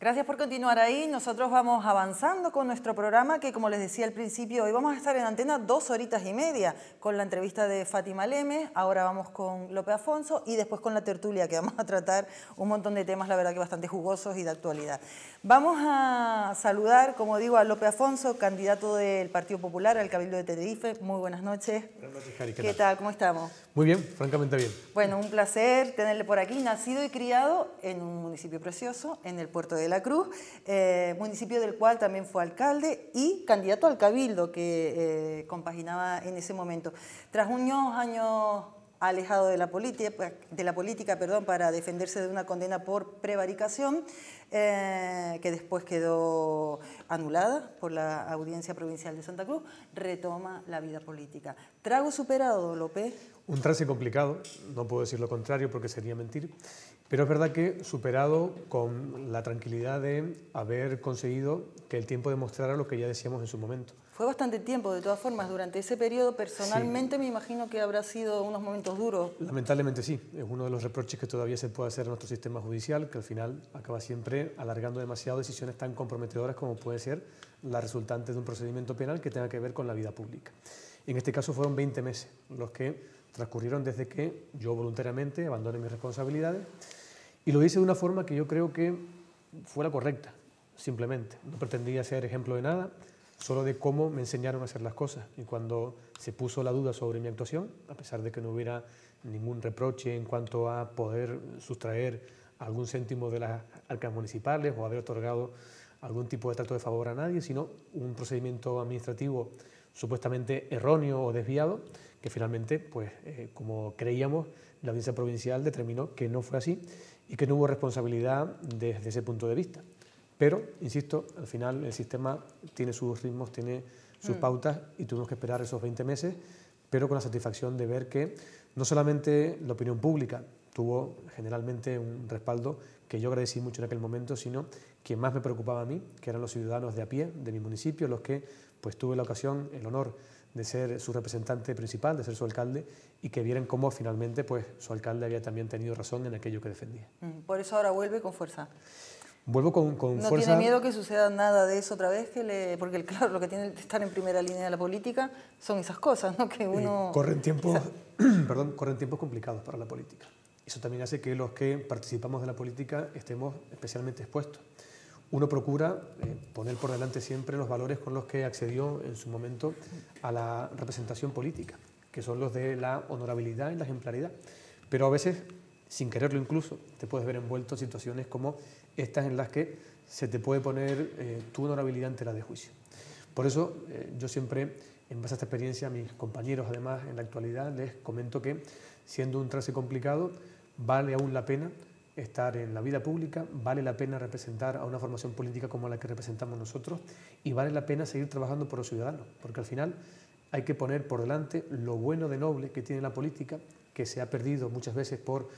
Gracias por continuar ahí. Nosotros vamos avanzando con nuestro programa que, como les decía al principio, hoy vamos a estar en antena dos horitas y media con la entrevista de Fátima Leme, ahora vamos con López Afonso y después con la tertulia que vamos a tratar un montón de temas, la verdad que bastante jugosos y de actualidad. Vamos a saludar, como digo, a López Afonso, candidato del Partido Popular al Cabildo de Tenerife. Muy buenas noches. Buenas noches, Jari. ¿Qué, tal? ¿Cómo estamos? Muy bien, francamente bien. Bueno, un placer tenerle por aquí, nacido y criado en un municipio precioso, en el puerto de la Cruz, eh, municipio del cual también fue alcalde y candidato al cabildo que eh, compaginaba en ese momento. Tras unos años alejado de la política, perdón, para defenderse de una condena por prevaricación, eh, que después quedó anulada por la Audiencia Provincial de Santa Cruz, retoma la vida política. ¿Trago superado, López? Un trance complicado, no puedo decir lo contrario porque sería mentir, pero es verdad que superado con la tranquilidad de haber conseguido que el tiempo demostrara lo que ya decíamos en su momento. Fue bastante tiempo, de todas formas, durante ese periodo personalmente me imagino que habrá sido unos momentos duros. Lamentablemente sí, es uno de los reproches que todavía se puede hacer a nuestro sistema judicial, que al final acaba siempre alargando demasiado decisiones tan comprometedoras como puede ser la resultante de un procedimiento penal que tenga que ver con la vida pública. En este caso fueron 20 meses los que transcurrieron desde que yo voluntariamente abandoné mis responsabilidades y lo hice de una forma que yo creo que fue la correcta, simplemente. No pretendía ser ejemplo de nada, solo de cómo me enseñaron a hacer las cosas. Y cuando se puso la duda sobre mi actuación, a pesar de que no hubiera ningún reproche en cuanto a poder sustraer algún céntimo de las arcas municipales o haber otorgado algún tipo de trato de favor a nadie, sino un procedimiento administrativo supuestamente erróneo o desviado, que finalmente, pues, eh, como creíamos, la audiencia provincial determinó que no fue así y que no hubo responsabilidad desde ese punto de vista. Pero, insisto, al final el sistema tiene sus ritmos, tiene sus mm. pautas y tuvimos que esperar esos 20 meses, pero con la satisfacción de ver que no solamente la opinión pública tuvo generalmente un respaldo que yo agradecí mucho en aquel momento, sino que más me preocupaba a mí, que eran los ciudadanos de a pie de mi municipio, los que pues tuve la ocasión, el honor de ser su representante principal, de ser su alcalde, y que vieran cómo finalmente pues, su alcalde había también tenido razón en aquello que defendía. Mm, por eso ahora vuelve con fuerza. Vuelvo con, con ¿No fuerza... tiene miedo que suceda nada de eso otra vez? Que le... Porque claro, lo que tiene que estar en primera línea de la política son esas cosas, ¿no? Que uno... corren, tiempos, perdón, corren tiempos complicados para la política. Eso también hace que los que participamos de la política estemos especialmente expuestos uno procura eh, poner por delante siempre los valores con los que accedió en su momento a la representación política, que son los de la honorabilidad y la ejemplaridad. Pero a veces, sin quererlo incluso, te puedes ver envuelto en situaciones como estas en las que se te puede poner eh, tu honorabilidad ante la de juicio. Por eso eh, yo siempre, en base a esta experiencia, a mis compañeros además en la actualidad, les comento que siendo un trance complicado, vale aún la pena estar en la vida pública, vale la pena representar a una formación política como la que representamos nosotros y vale la pena seguir trabajando por los ciudadanos, porque al final hay que poner por delante lo bueno de noble que tiene la política, que se ha perdido muchas veces por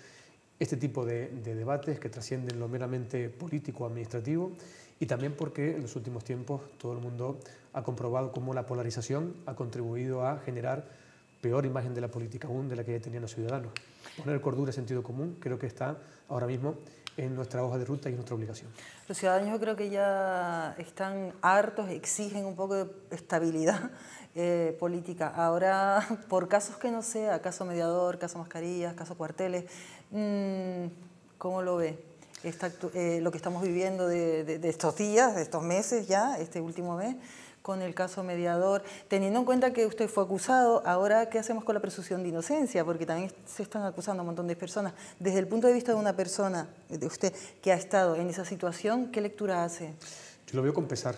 este tipo de, debates que trascienden lo meramente político o administrativo y también porque en los últimos tiempos todo el mundo ha comprobado cómo la polarización ha contribuido a generar peor imagen de la política aún de la que ya tenían los ciudadanos. Poner cordura y sentido común creo que está ahora mismo en nuestra hoja de ruta y en nuestra obligación. Los ciudadanos yo creo que ya están hartos, exigen un poco de estabilidad eh, política. Ahora, por casos que no sea, caso mediador, caso mascarillas, caso cuarteles, mm, ¿cómo lo ve? Eh, lo que estamos viviendo de estos días, de estos meses ya, este último mes, con el caso mediador, teniendo en cuenta que usted fue acusado, ahora qué hacemos con la presunción de inocencia, porque también se están acusando a un montón de personas. Desde el punto de vista de una persona, de usted, que ha estado en esa situación, ¿qué lectura hace? Yo lo veo con pesar,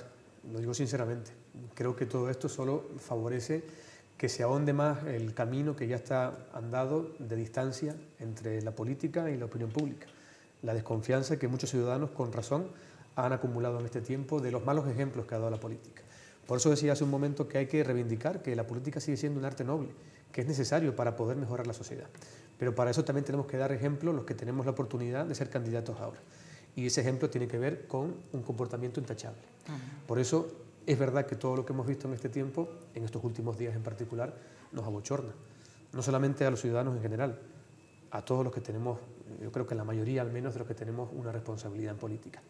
lo digo sinceramente. Creo que todo esto solo favorece que se ahonde más el camino que ya está andado de distancia entre la política y la opinión pública. La desconfianza que muchos ciudadanos, con razón, han acumulado en este tiempo de los malos ejemplos que ha dado la política. Por eso decía hace un momento que hay que reivindicar que la política sigue siendo un arte noble, que es necesario para poder mejorar la sociedad. Pero para eso también tenemos que dar ejemplo los que tenemos la oportunidad de ser candidatos ahora. Y ese ejemplo tiene que ver con un comportamiento intachable. Por eso es verdad que todo lo que hemos visto en este tiempo, en estos últimos días en particular, nos abochorna. No solamente a los ciudadanos en general, a todos los que tenemos, yo creo que la mayoría al menos de los que tenemos una responsabilidad en política.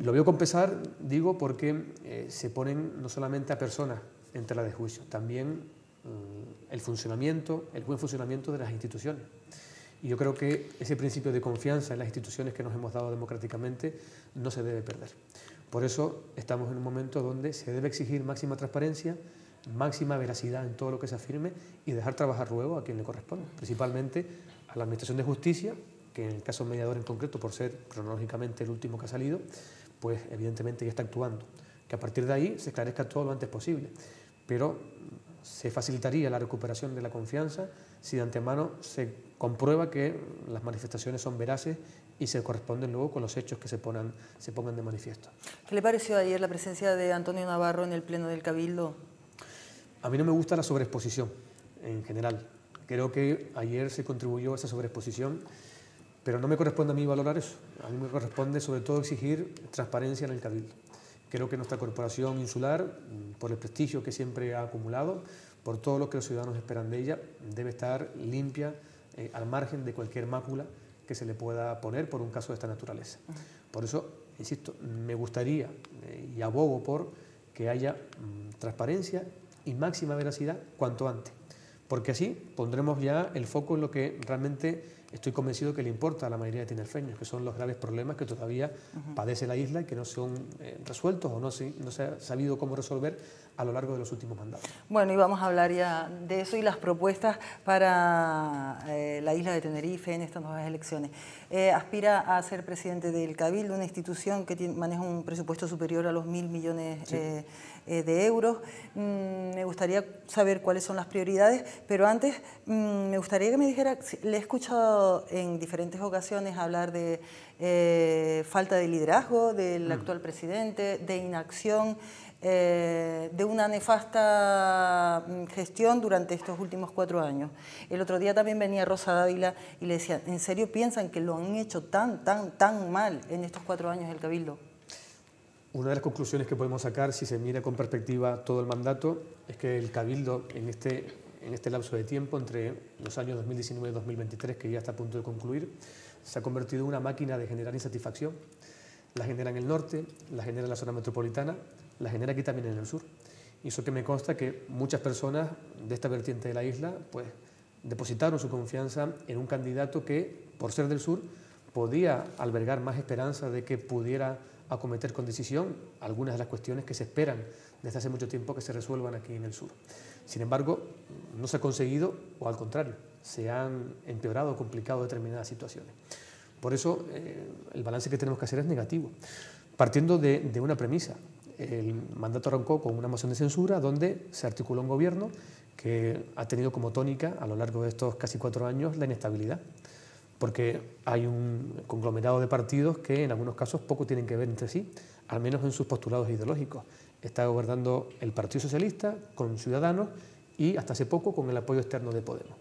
Lo veo con pesar, digo, porque eh, se ponen no solamente a personas en tela de juicio, también mm, el funcionamiento, el buen funcionamiento de las instituciones. Y yo creo que ese principio de confianza en las instituciones que nos hemos dado democráticamente no se debe perder. Por eso estamos en un momento donde se debe exigir máxima transparencia, máxima veracidad en todo lo que se afirme y dejar trabajar luego a quien le corresponde, principalmente a la Administración de Justicia, que en el caso mediador en concreto, por ser cronológicamente el último que ha salido, pues evidentemente ya está actuando. Que a partir de ahí se esclarezca todo lo antes posible. Pero se facilitaría la recuperación de la confianza si de antemano se comprueba que las manifestaciones son veraces y se corresponden luego con los hechos que se, pongan, se pongan de manifiesto. ¿Qué le pareció ayer la presencia de Antonio Navarro en el Pleno del Cabildo? A mí no me gusta la sobreexposición en general. Creo que ayer se contribuyó a esa sobreexposición pero no me corresponde a mí valorar eso. A mí me corresponde sobre todo exigir transparencia en el Cabildo. Creo que nuestra corporación insular, por el prestigio que siempre ha acumulado, por todo lo que los ciudadanos esperan de ella, debe estar limpia, eh, al margen de cualquier mácula que se le pueda poner por un caso de esta naturaleza. Por eso, insisto, me gustaría eh, y abogo por que haya mm, transparencia y máxima veracidad cuanto antes, porque así pondremos ya el foco en lo que realmente estoy convencido que le importa a la mayoría de tinerfeños, que son los graves problemas que todavía padece la isla y que no son eh, resueltos o no se, no se ha sabido cómo resolver a lo largo de los últimos mandatos. Bueno, y vamos a hablar ya de eso y las propuestas para eh, la isla de Tenerife en estas nuevas elecciones. Eh, aspira a ser presidente del Cabildo, una institución que maneja un presupuesto superior a los mil millones de euros. Mm, me gustaría saber cuáles son las prioridades, pero antes mm, me gustaría que me dijera, le he escuchado en diferentes ocasiones hablar de eh, falta de liderazgo del mm. actual presidente, de inacción. Eh, de una nefasta gestión durante estos últimos cuatro años. El otro día también venía Rosa Dávila y le decía, ¿en serio piensan que lo han hecho tan, tan, tan mal en estos cuatro años el Cabildo? Una de las conclusiones que podemos sacar, si se mira con perspectiva todo el mandato, es que el Cabildo en este, en este lapso de tiempo, entre los años 2019 y 2023, que ya está a punto de concluir, se ha convertido en una máquina de generar insatisfacción. La genera en el norte, la genera en la zona metropolitana, la genera aquí también en el sur. Y eso que me consta que muchas personas de esta vertiente de la isla pues, depositaron su confianza en un candidato que, por ser del sur, podía albergar más esperanza de que pudiera acometer con decisión algunas de las cuestiones que se esperan desde hace mucho tiempo que se resuelvan aquí en el sur. Sin embargo, no se ha conseguido, o al contrario, se han empeorado o complicado determinadas situaciones. Por eso, eh, el balance que tenemos que hacer es negativo, partiendo de, de una premisa. El mandato arrancó con una moción de censura donde se articuló un gobierno que ha tenido como tónica a lo largo de estos casi cuatro años la inestabilidad porque hay un conglomerado de partidos que en algunos casos poco tienen que ver entre sí, al menos en sus postulados ideológicos. Está gobernando el Partido Socialista con Ciudadanos y hasta hace poco con el apoyo externo de Podemos,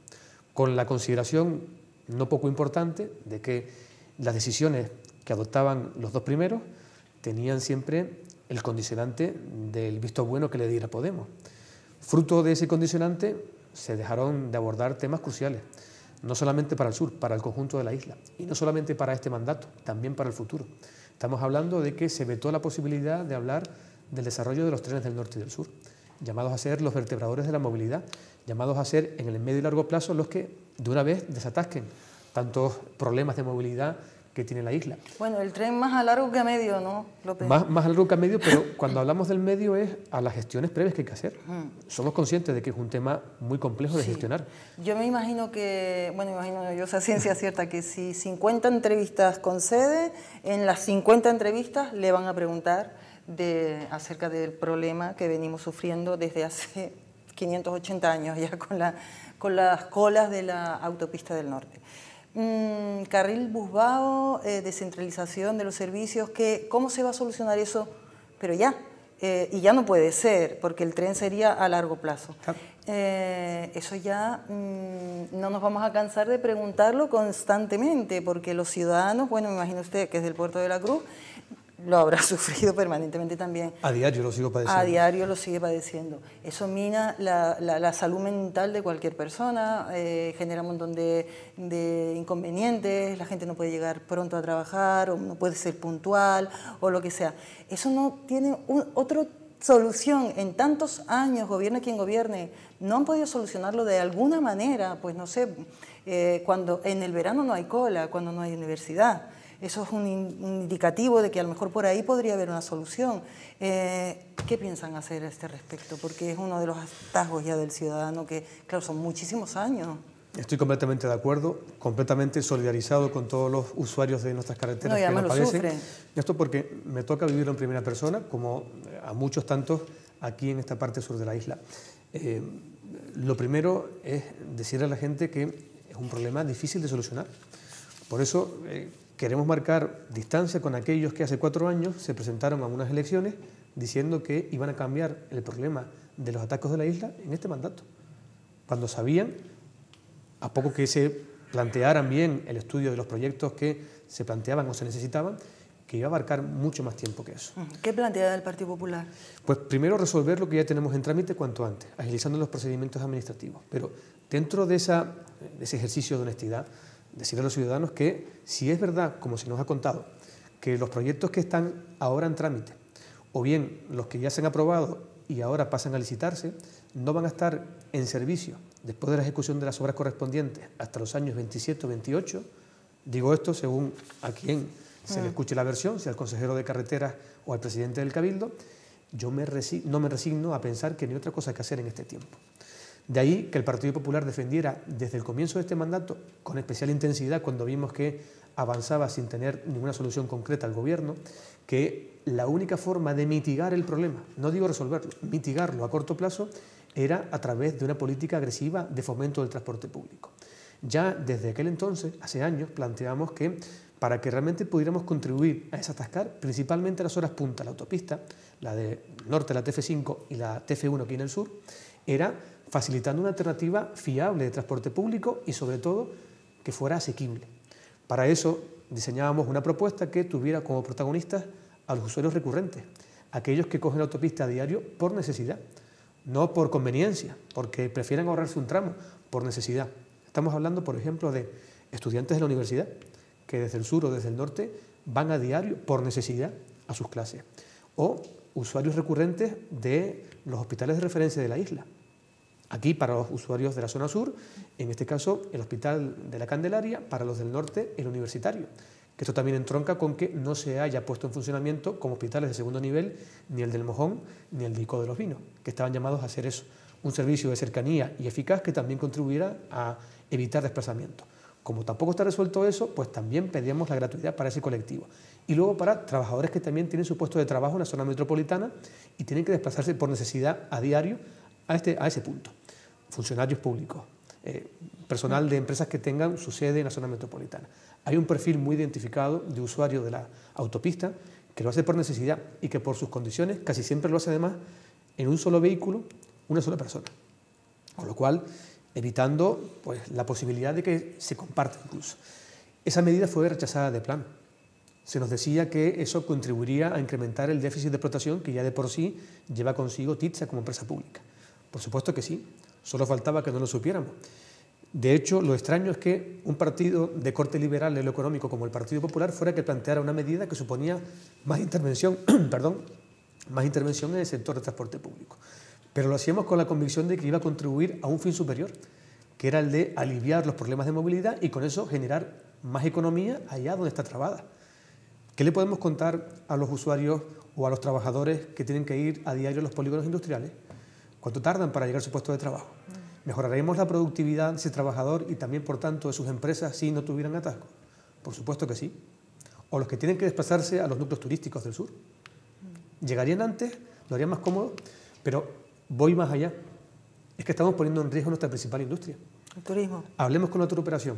con la consideración no poco importante de que las decisiones que adoptaban los dos primeros tenían siempre el condicionante del visto bueno que le diera Podemos. Fruto de ese condicionante se dejaron de abordar temas cruciales no solamente para el sur, para el conjunto de la isla, y no solamente para este mandato, también para el futuro. Estamos hablando de que se vetó la posibilidad de hablar del desarrollo de los trenes del norte y del sur, llamados a ser los vertebradores de la movilidad, llamados a ser en el medio y largo plazo los que de una vez desatasquen tantos problemas de movilidad que tiene la isla. Bueno, el tren más a largo que a medio, ¿no? Más, más a largo que a medio, pero cuando hablamos del medio es a las gestiones previas que hay que hacer. Somos conscientes de que es un tema muy complejo de gestionar. Yo me imagino que, bueno, imagino yo esa ciencia cierta, que si 50 entrevistas concede, en las 50 entrevistas le van a preguntar de, acerca del problema que venimos sufriendo desde hace 580 años ya con, la, con las colas de la autopista del norte. Mm, carril busbao, eh, descentralización de los servicios, que, ¿cómo se va a solucionar eso? Pero ya, eh, y ya no puede ser, porque el tren sería a largo plazo. Eh, eso ya mm, no nos vamos a cansar de preguntarlo constantemente, porque los ciudadanos, bueno, me imagino usted que es del Puerto de la Cruz, lo habrá sufrido permanentemente también. A diario lo sigo padeciendo. A diario lo sigue padeciendo. Eso mina la, la, salud mental de cualquier persona, eh, genera un montón de, de, inconvenientes, la gente no puede llegar pronto a trabajar o no puede ser puntual o lo que sea. Eso no tiene otra solución. En tantos años, gobierne quien gobierne, no han podido solucionarlo de alguna manera, pues no sé, eh, cuando en el verano no hay cola, cuando no hay universidad eso es un, indicativo de que a lo mejor por ahí podría haber una solución. Eh, ¿Qué piensan hacer a este respecto? Porque es uno de los atajos ya del ciudadano que, claro, son muchísimos años. Estoy completamente de acuerdo, completamente solidarizado con todos los usuarios de nuestras carreteras que nos padecen. Esto porque me toca vivirlo en primera persona, como a muchos tantos aquí en esta parte sur de la isla. Eh, lo primero es decirle a la gente que es un problema difícil de solucionar. Por eso eh, queremos marcar distancia con aquellos que hace cuatro años se presentaron a unas elecciones diciendo que iban a cambiar el problema de los ataques de la isla en este mandato, cuando sabían, a poco que se plantearan bien el estudio de los proyectos que se planteaban o se necesitaban, que iba a abarcar mucho más tiempo que eso. ¿Qué plantea el Partido Popular? Pues primero resolver lo que ya tenemos en trámite cuanto antes, agilizando los procedimientos administrativos. Pero dentro de, esa, de ese ejercicio de honestidad, decirle a los ciudadanos que si es verdad, como se nos ha contado, que los proyectos que están ahora en trámite, o bien los que ya se han aprobado y ahora pasan a licitarse, no van a estar en servicio después de la ejecución de las obras correspondientes hasta los años 27 o 28. Digo esto según a quien se le mm. escuche la versión, si al consejero de carreteras o al presidente del Cabildo, yo me no me resigno a pensar que ni otra cosa que hacer en este tiempo. De ahí que el Partido Popular defendiera desde el comienzo de este mandato, con especial intensidad cuando vimos que avanzaba sin tener ninguna solución concreta al gobierno, que la única forma de mitigar el problema, no digo resolverlo, mitigarlo a corto plazo, era a través de una política agresiva de fomento del transporte público. Ya desde aquel entonces, hace años, planteamos que para que realmente pudiéramos contribuir a desatascar principalmente las horas punta, la autopista, la del norte, la TF5 y la TF1 aquí en el sur, era facilitando una alternativa fiable de transporte público y sobre todo que fuera asequible. Para eso diseñábamos una propuesta que tuviera como protagonistas a los usuarios recurrentes, aquellos que cogen la autopista a diario por necesidad, no por conveniencia, porque prefieren ahorrarse un tramo, por necesidad. Estamos hablando, por ejemplo, de estudiantes de la universidad que desde el sur o desde el norte van a diario por necesidad a sus clases, o usuarios recurrentes de los hospitales de referencia de la isla, Aquí para los usuarios de la zona sur, en este caso el Hospital de la Candelaria, para los del norte el Universitario. Esto también entronca con que no se haya puesto en funcionamiento como hospitales de segundo nivel ni el del Mojón ni el de Ico de los Vinos, que estaban llamados a hacer eso, un servicio de cercanía y eficaz que también contribuyera a evitar desplazamientos. Como tampoco está resuelto eso, pues también pedíamos la gratuidad para ese colectivo. Y luego para trabajadores que también tienen su puesto de trabajo en la zona metropolitana y tienen que desplazarse por necesidad a diario a, este, a ese punto funcionarios públicos, eh, personal de empresas que tengan su sede en la zona metropolitana. Hay un perfil muy identificado de usuario de la autopista que lo hace por necesidad y que por sus condiciones casi siempre lo hace además en un solo vehículo, una sola persona. Con lo cual, evitando pues, la posibilidad de que se comparta incluso. Esa medida fue rechazada de plano. Se nos decía que eso contribuiría a incrementar el déficit de explotación que ya de por sí lleva consigo TITSA como empresa pública. Por supuesto que sí, Solo faltaba que no lo supiéramos. De hecho, lo extraño es que un partido de corte liberal en lo económico como el Partido Popular fuera que planteara una medida que suponía más intervención, perdón, más intervención en el sector de transporte público. Pero lo hacíamos con la convicción de que iba a contribuir a un fin superior, que era el de aliviar los problemas de movilidad y con eso generar más economía allá donde está trabada. ¿Qué le podemos contar a los usuarios o a los trabajadores que tienen que ir a diario a los polígonos industriales? ¿Cuánto tardan para llegar a su puesto de trabajo? ¿Mejoraremos la productividad de ese trabajador y también, por tanto, de sus empresas si no tuvieran atasco? Por supuesto que sí. O los que tienen que desplazarse a los núcleos turísticos del sur. ¿Llegarían antes? ¿Lo harían más cómodo? Pero voy más allá. Es que estamos poniendo en riesgo nuestra principal industria. El turismo. Hablemos con la operación.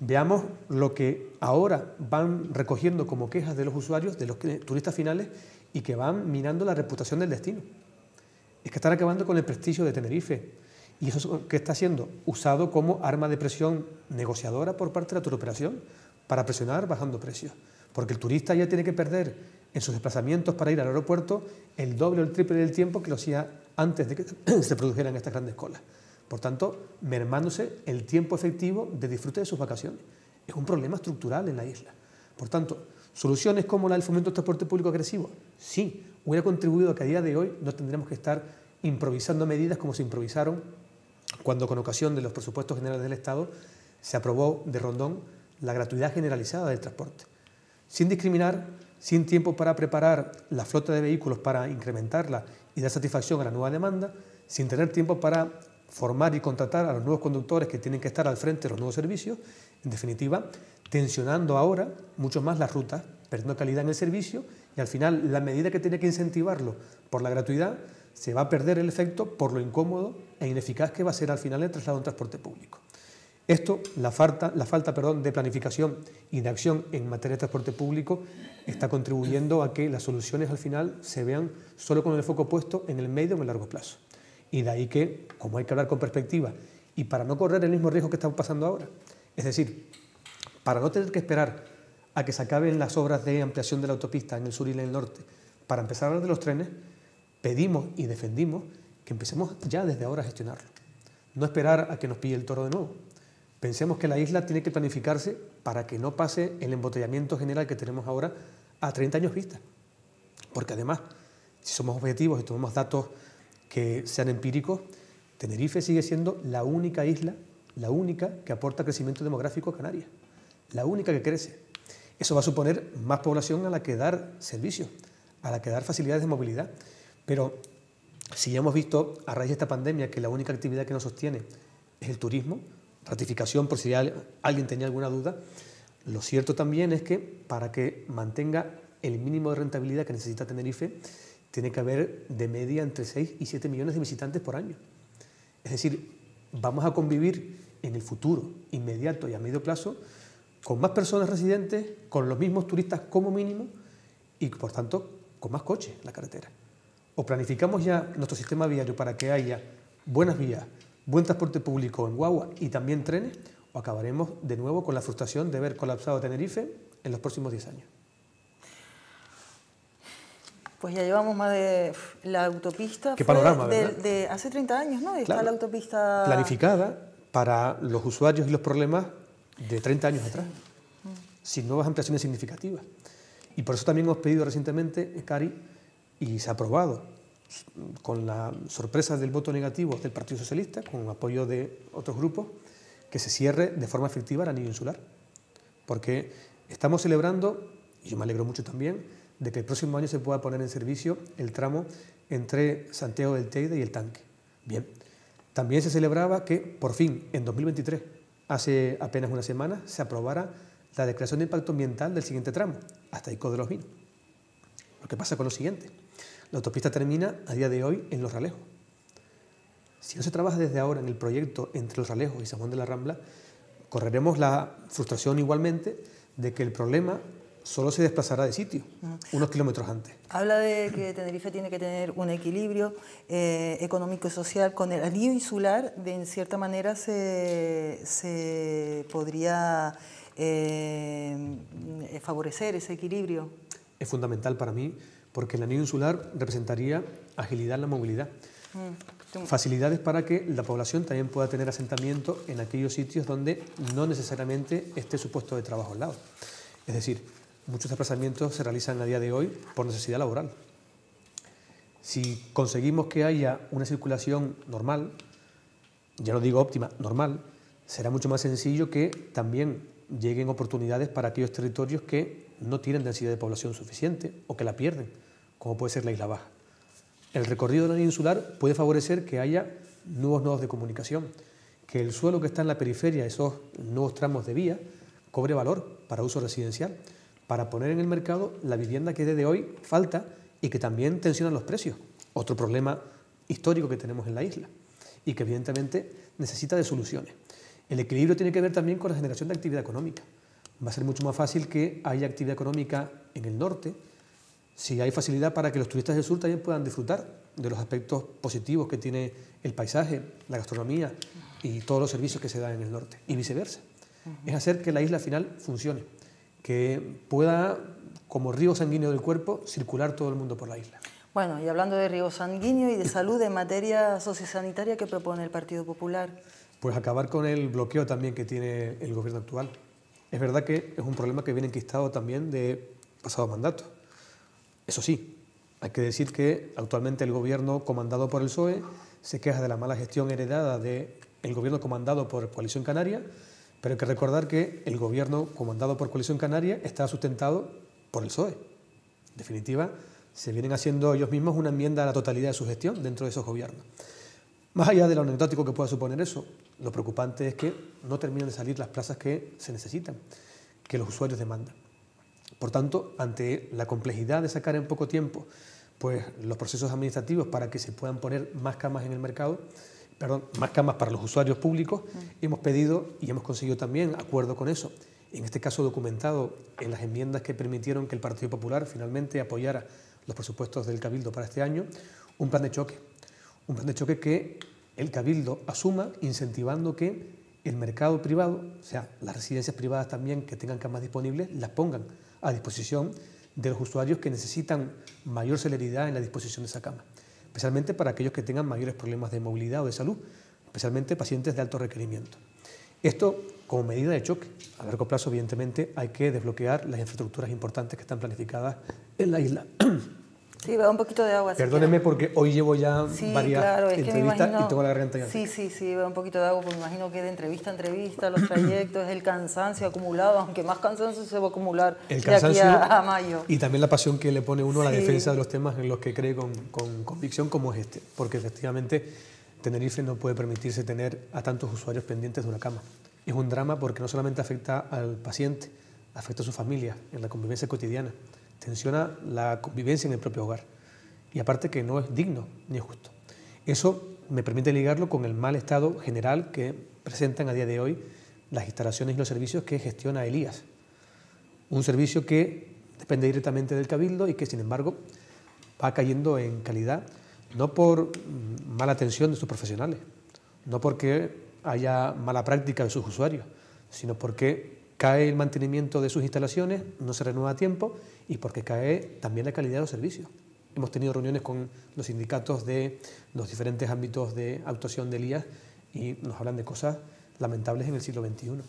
Veamos lo que ahora van recogiendo como quejas de los usuarios, de los turistas finales, y que van minando la reputación del destino es que están acabando con el prestigio de Tenerife. Y eso que está siendo usado como arma de presión negociadora por parte de la turoperación para presionar bajando precios. porque el turista ya tiene que perder en sus desplazamientos para ir al aeropuerto el doble o el triple del tiempo que lo hacía antes de que se produjeran estas grandes colas. Por tanto, mermándose el tiempo efectivo de disfrute de sus vacaciones. Es un problema estructural en la isla. Por tanto, ¿soluciones como la del fomento del transporte público agresivo? Sí, hubiera contribuido a que a día de hoy no tendríamos que estar improvisando medidas como se improvisaron cuando con ocasión de los presupuestos generales del Estado se aprobó de rondón la gratuidad generalizada del transporte. Sin discriminar, sin tiempo para preparar la flota de vehículos para incrementarla y dar satisfacción a la nueva demanda, sin tener tiempo para formar y contratar a los nuevos conductores que tienen que estar al frente de los nuevos servicios, en definitiva, tensionando ahora mucho más las rutas, perdiendo calidad en el servicio y al final la medida que tiene que incentivarlo por la gratuidad se va a perder el efecto por lo incómodo e ineficaz que va a ser al final el traslado en transporte público. Esto, la falta, la falta perdón, de planificación y de acción en materia de transporte público, está contribuyendo a que las soluciones al final se vean solo con el foco puesto en el medio o en el largo plazo. Y de ahí que, como hay que hablar con perspectiva y para no correr el mismo riesgo que estamos pasando ahora, es decir, para no tener que esperar a que se acaben las obras de ampliación de la autopista en el sur y en el norte, para empezar a hablar de los trenes, pedimos y defendimos que empecemos ya desde ahora a gestionarlo. No esperar a que nos pille el toro de nuevo. Pensemos que la isla tiene que planificarse para que no pase el embotellamiento general que tenemos ahora a 30 años vista. Porque además, si somos objetivos y tomamos datos que sean empíricos, Tenerife sigue siendo la única isla, la única que aporta crecimiento demográfico a Canarias, la única que crece. Eso va a suponer más población a la que dar servicios, a la que dar facilidades de movilidad. Pero si ya hemos visto a raíz de esta pandemia que la única actividad que nos sostiene es el turismo, ratificación por si alguien tenía alguna duda, lo cierto también es que para que mantenga el mínimo de rentabilidad que necesita Tenerife, tiene que haber de media entre 6 y 7 millones de visitantes por año. Es decir, vamos a convivir en el futuro, inmediato y a medio plazo, con más personas residentes, con los mismos turistas como mínimo y por tanto con más coches en la carretera o planificamos ya nuestro sistema viario para que haya buenas vías, buen transporte público en guagua y también trenes, o acabaremos de nuevo con la frustración de ver colapsado Tenerife en los próximos 10 años. Pues ya llevamos más de la autopista. ¿Qué panorama, de, hace 30 años, ¿no? Está la autopista... Planificada para los usuarios y los problemas de 30 años atrás, sin nuevas ampliaciones significativas. Y por eso también hemos pedido recientemente, Cari, y se ha aprobado con la sorpresa del voto negativo del Partido Socialista, con apoyo de otros grupos, que se cierre de forma efectiva el anillo insular. Porque estamos celebrando, y yo me alegro mucho también, de que el próximo año se pueda poner en servicio el tramo entre Santiago del Teide y el tanque. Bien, también se celebraba que por fin en 2023, hace apenas una semana, se aprobara la declaración de impacto ambiental del siguiente tramo, hasta Ico de los Vinos. Lo que pasa con lo siguiente, la autopista termina a día de hoy en Los Ralejos. Si no se trabaja desde ahora en el proyecto entre Los Ralejos y San Juan de la Rambla, correremos la frustración igualmente de que el problema solo se desplazará de sitio, unos kilómetros antes. Habla de que Tenerife tiene que tener un equilibrio eh, económico y social con el anillo insular, de en cierta manera se, se podría eh, favorecer ese equilibrio es fundamental para mí porque el anillo insular representaría agilidad en la movilidad. Mm, Facilidades para que la población también pueda tener asentamiento en aquellos sitios donde no necesariamente esté su puesto de trabajo al lado. Es decir, muchos desplazamientos se realizan a día de hoy por necesidad laboral. Si conseguimos que haya una circulación normal, ya no digo óptima, normal, será mucho más sencillo que también lleguen oportunidades para aquellos territorios que no tienen densidad de población suficiente o que la pierden, como puede ser la Isla Baja. El recorrido de la insular puede favorecer que haya nuevos nodos de comunicación, que el suelo que está en la periferia, esos nuevos tramos de vía, cobre valor para uso residencial, para poner en el mercado la vivienda que desde hoy falta y que también tensiona los precios. Otro problema histórico que tenemos en la isla y que evidentemente necesita de soluciones. El equilibrio tiene que ver también con la generación de actividad económica va a ser mucho más fácil que haya actividad económica en el norte, si hay facilidad para que los turistas del sur también puedan disfrutar de los aspectos positivos que tiene el paisaje, la gastronomía y todos los servicios que se dan en el norte, y viceversa. Es hacer que la isla final funcione, que pueda, como río sanguíneo del cuerpo, circular todo el mundo por la isla. Bueno, y hablando de río sanguíneo y de salud en materia sociosanitaria, ¿qué propone el Partido Popular? Pues acabar con el bloqueo también que tiene el gobierno actual. Es verdad que es un problema que viene enquistado también de pasado mandato. Eso sí, hay que decir que actualmente el gobierno comandado por el PSOE se queja de la mala gestión heredada del gobierno comandado por Coalición Canaria, pero hay que recordar que el gobierno comandado por Coalición Canaria está sustentado por el PSOE. En definitiva, se vienen haciendo ellos mismos una enmienda a la totalidad de su gestión dentro de esos gobiernos. Más allá de lo anecdótico que pueda suponer eso, lo preocupante es que no terminan de salir las plazas que se necesitan, que los usuarios demandan. Por tanto, ante la complejidad de sacar en poco tiempo pues, los procesos administrativos para que se puedan poner más camas en el mercado, perdón, más camas para los usuarios públicos, hemos pedido y hemos conseguido también acuerdo con eso, en este caso documentado en las enmiendas que permitieron que el Partido Popular finalmente apoyara los presupuestos del Cabildo para este año, un plan de choque. Un plan de choque que el Cabildo asuma incentivando que el mercado privado, o sea, las residencias privadas también que tengan camas disponibles, las pongan a disposición de los usuarios que necesitan mayor celeridad en la disposición de esa cama, especialmente para aquellos que tengan mayores problemas de movilidad o de salud, especialmente pacientes de alto requerimiento. Esto como medida de choque. A largo plazo, evidentemente, hay que desbloquear las infraestructuras importantes que están planificadas en la isla. Sí, va un poquito de agua. Perdóneme porque hoy llevo ya varias entrevistas y tengo la garganta ya. Sí, sí, sí, va un poquito de agua porque me imagino que de entrevista a entrevista, los trayectos, el cansancio acumulado, aunque más cansancio se va a acumular el cansancio de aquí a, mayo. Y también la pasión que le pone uno a la defensa de los temas en los que cree con, con convicción como es este, porque efectivamente Tenerife no puede permitirse tener a tantos usuarios pendientes de una cama. Es un drama porque no solamente afecta al paciente, afecta a su familia, en la convivencia cotidiana tensiona la convivencia en el propio hogar. Y aparte que no es digno ni es justo. Eso me permite ligarlo con el mal estado general que presentan a día de hoy las instalaciones y los servicios que gestiona Elías. Un servicio que depende directamente del cabildo y que sin embargo va cayendo en calidad, no por mala atención de sus profesionales, no porque haya mala práctica de sus usuarios, sino porque cae el mantenimiento de sus instalaciones, no se renueva a tiempo y porque cae también la calidad de los servicios. Hemos tenido reuniones con los sindicatos de los diferentes ámbitos de actuación de Elías y nos hablan de cosas lamentables en el siglo XXI,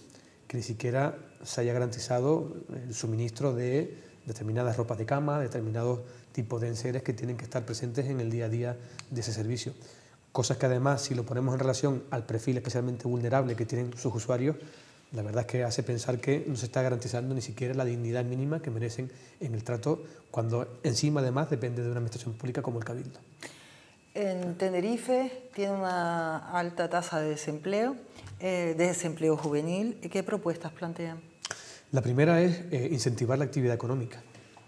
que ni siquiera se haya garantizado el suministro de determinadas ropas de cama, determinados tipos de enseres que tienen que estar presentes en el día a día de ese servicio. Cosas que además, si lo ponemos en relación al perfil especialmente vulnerable que tienen sus usuarios, la verdad es que hace pensar que no se está garantizando ni siquiera la dignidad mínima que merecen en el trato, cuando encima además depende de una administración pública como el Cabildo. En Tenerife tiene una alta tasa de desempleo, eh, de desempleo juvenil. ¿Qué propuestas plantean? La primera es eh, incentivar la actividad económica.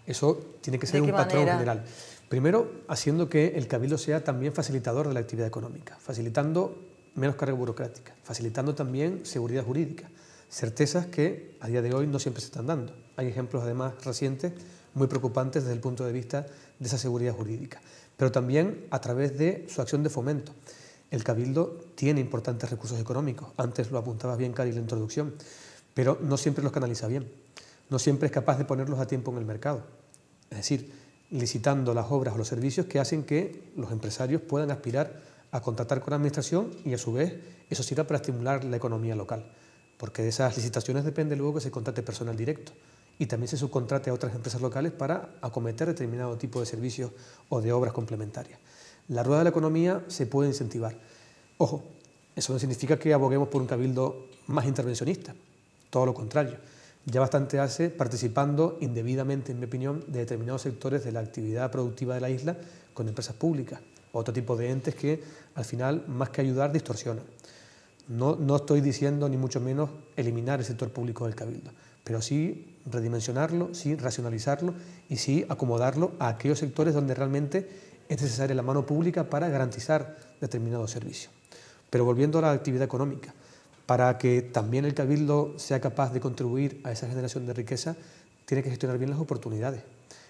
Eso tiene que ser un patrón general. Primero, haciendo que el Cabildo sea también facilitador de la actividad económica, facilitando menos carga burocrática, facilitando también seguridad jurídica certezas que a día de hoy no siempre se están dando. Hay ejemplos además recientes muy preocupantes desde el punto de vista de esa seguridad jurídica, pero también a través de su acción de fomento. El Cabildo tiene importantes recursos económicos, antes lo apuntaba bien Cari en la introducción, pero no siempre los canaliza bien, no siempre es capaz de ponerlos a tiempo en el mercado. Es decir, licitando las obras o los servicios que hacen que los empresarios puedan aspirar a contratar con la Administración y a su vez eso sirva para estimular la economía local porque de esas licitaciones depende luego que se contrate personal directo y también se subcontrate a otras empresas locales para acometer determinado tipo de servicios o de obras complementarias. La rueda de la economía se puede incentivar. Ojo, eso no significa que aboguemos por un cabildo más intervencionista, todo lo contrario. Ya bastante hace participando indebidamente, en mi opinión, de determinados sectores de la actividad productiva de la isla con empresas públicas, otro tipo de entes que al final, más que ayudar, distorsionan. No, no estoy diciendo ni mucho menos eliminar el sector público del cabildo, pero sí redimensionarlo, sí racionalizarlo y sí acomodarlo a aquellos sectores donde realmente es necesaria la mano pública para garantizar determinados servicios. Pero volviendo a la actividad económica, para que también el cabildo sea capaz de contribuir a esa generación de riqueza, tiene que gestionar bien las oportunidades.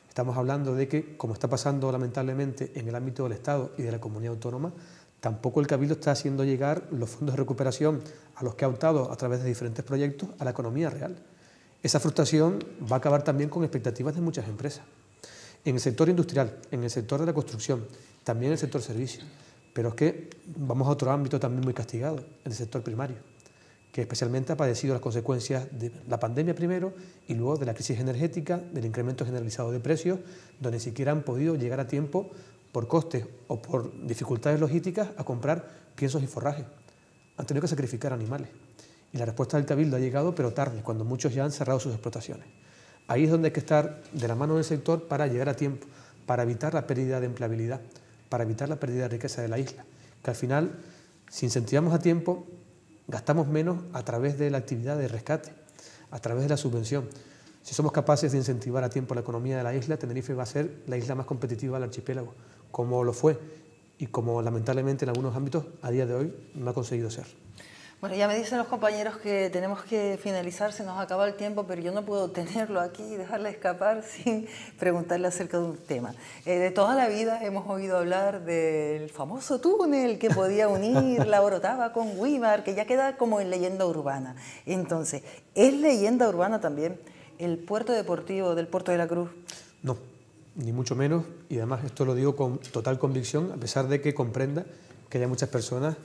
Estamos hablando de que, como está pasando lamentablemente en el ámbito del Estado y de la comunidad autónoma, Tampoco el Cabildo está haciendo llegar los fondos de recuperación a los que ha optado a través de diferentes proyectos a la economía real. Esa frustración va a acabar también con expectativas de muchas empresas. En el sector industrial, en el sector de la construcción, también en el sector servicios. Pero es que vamos a otro ámbito también muy castigado, el sector primario, que especialmente ha padecido las consecuencias de la pandemia primero y luego de la crisis energética, del incremento generalizado de precios, donde ni siquiera han podido llegar a tiempo por costes o por dificultades logísticas a comprar piensos y forrajes. Han tenido que sacrificar animales. Y la respuesta del Cabildo ha llegado, pero tarde, cuando muchos ya han cerrado sus explotaciones. Ahí es donde hay que estar de la mano del sector para llegar a tiempo, para evitar la pérdida de empleabilidad, para evitar la pérdida de riqueza de la isla. Que al final, si incentivamos a tiempo, gastamos menos a través de la actividad de rescate, a través de la subvención. Si somos capaces de incentivar a tiempo la economía de la isla, Tenerife va a ser la isla más competitiva del archipiélago, como lo fue y como lamentablemente en algunos ámbitos a día de hoy no ha conseguido ser. Bueno, ya me dicen los compañeros que tenemos que finalizar, se nos acaba el tiempo, pero yo no puedo tenerlo aquí y dejarle escapar sin preguntarle acerca de un tema. Eh, de toda la vida hemos oído hablar del famoso túnel que podía unir la Orotava con Weimar, que ya queda como en leyenda urbana. Entonces, ¿es leyenda urbana también el puerto deportivo del Puerto de la Cruz? No, ni mucho menos, y además esto lo digo con total convicción, a pesar de que comprenda que hay muchas personas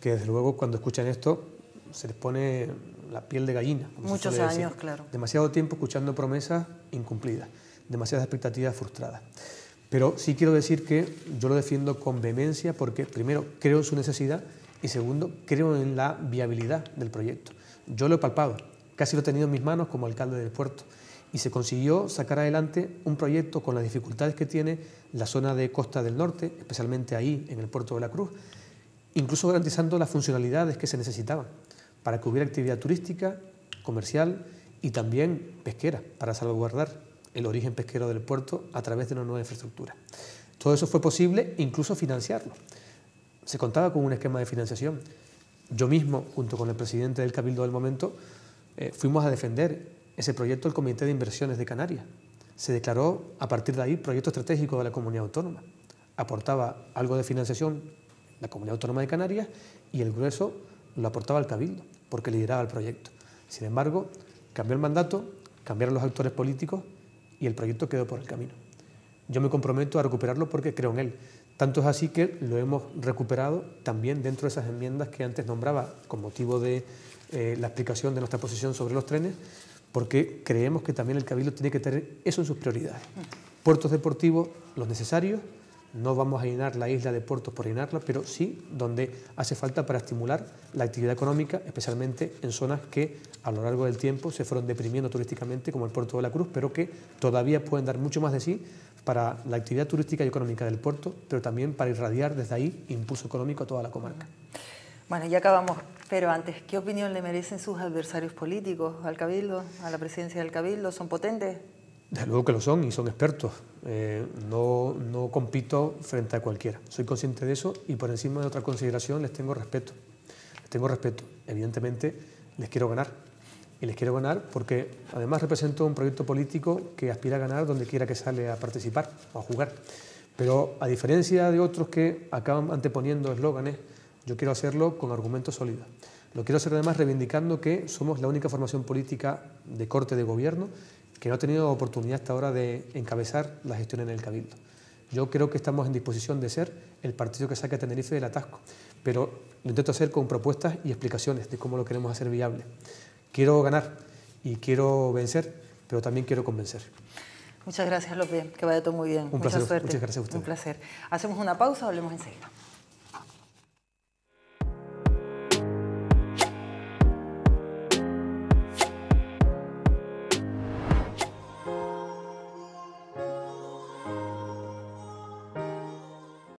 que desde luego cuando escuchan esto se les pone la piel de gallina. Muchos años, claro. Demasiado tiempo escuchando promesas incumplidas, demasiadas expectativas frustradas. Pero sí quiero decir que yo lo defiendo con vehemencia porque, primero, creo en su necesidad y, segundo, creo en la viabilidad del proyecto. Yo lo he palpado, casi lo he tenido en mis manos como alcalde del puerto y se consiguió sacar adelante un proyecto con las dificultades que tiene la zona de costa del norte, especialmente ahí en el puerto de la Cruz, incluso garantizando las funcionalidades que se necesitaban para que hubiera actividad turística, comercial y también pesquera, para salvaguardar el origen pesquero del puerto a través de una nueva infraestructura. Todo eso fue posible, incluso financiarlo. Se contaba con un esquema de financiación. Yo mismo, junto con el presidente del Cabildo del momento, eh, fuimos a defender ese proyecto del Comité de Inversiones de Canarias. Se declaró a partir de ahí proyecto estratégico de la comunidad autónoma. Aportaba algo de financiación la Comunidad Autónoma de Canarias, y el grueso lo aportaba el Cabildo, porque lideraba el proyecto. Sin embargo, cambió el mandato, cambiaron los actores políticos y el proyecto quedó por el camino. Yo me comprometo a recuperarlo porque creo en él. Tanto es así que lo hemos recuperado también dentro de esas enmiendas que antes nombraba con motivo de eh, la explicación de nuestra posición sobre los trenes, porque creemos que también el Cabildo tiene que tener eso en sus prioridades. Puertos deportivos, los necesarios, no vamos a llenar la isla de puertos por llenarla, pero sí donde hace falta para estimular la actividad económica, especialmente en zonas que a lo largo del tiempo se fueron deprimiendo turísticamente, como el puerto de la Cruz, pero que todavía pueden dar mucho más de sí para la actividad turística y económica del puerto, pero también para irradiar desde ahí impulso económico a toda la comarca. Bueno, ya acabamos, pero antes, ¿qué opinión le merecen sus adversarios políticos al Cabildo, a la presidencia del Cabildo? ¿Son potentes? Desde luego que lo son y son expertos. Eh, no, no, compito frente a cualquiera. Soy consciente de eso y por encima de otra consideración les tengo respeto. Les tengo respeto. Evidentemente les quiero ganar. Y les quiero ganar porque además represento un proyecto político que aspira a ganar donde quiera que sale a participar o a jugar. Pero a diferencia de otros que acaban anteponiendo eslóganes, yo quiero hacerlo con argumentos sólidos. Lo quiero hacer además reivindicando que somos la única formación política de corte de gobierno que no ha tenido oportunidad hasta ahora de encabezar la gestión en el Cabildo. Yo creo que estamos en disposición de ser el partido que saque a Tenerife del atasco, pero lo intento hacer con propuestas y explicaciones de cómo lo queremos hacer viable. Quiero ganar y quiero vencer, pero también quiero convencer. Muchas gracias, López. Que vaya todo muy bien. Un placer. Muchas gracias a usted. Un placer. Hacemos una pausa, hablemos enseguida.